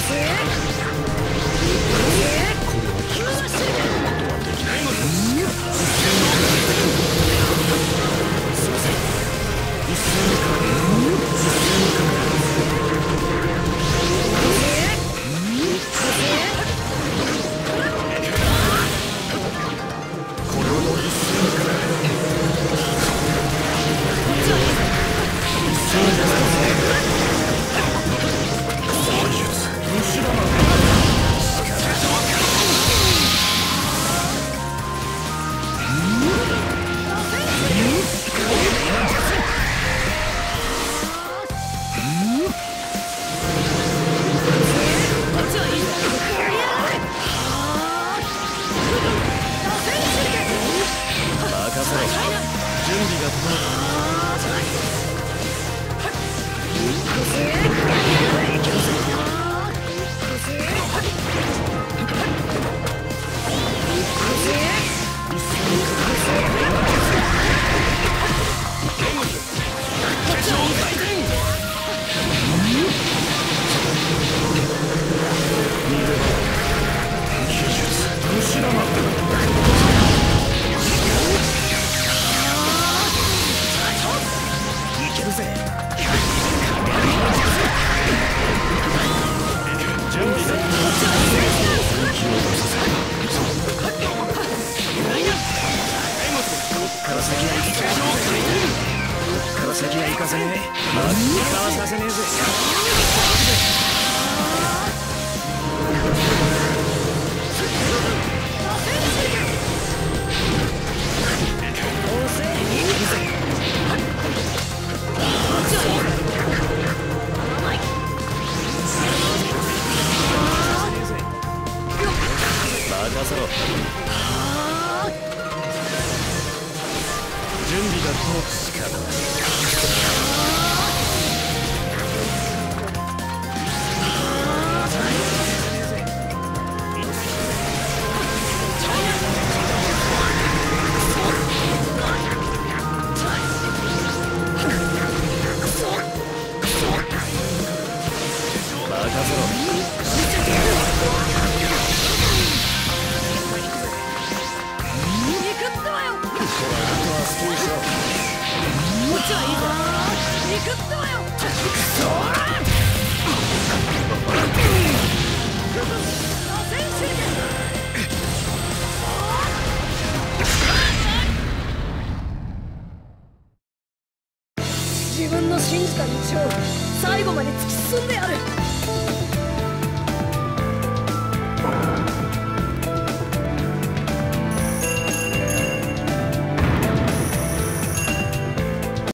す Ugh. かせねえ真っさせねえぜ準備が通くしかない分の信じた道を最後まで突き進んでやる。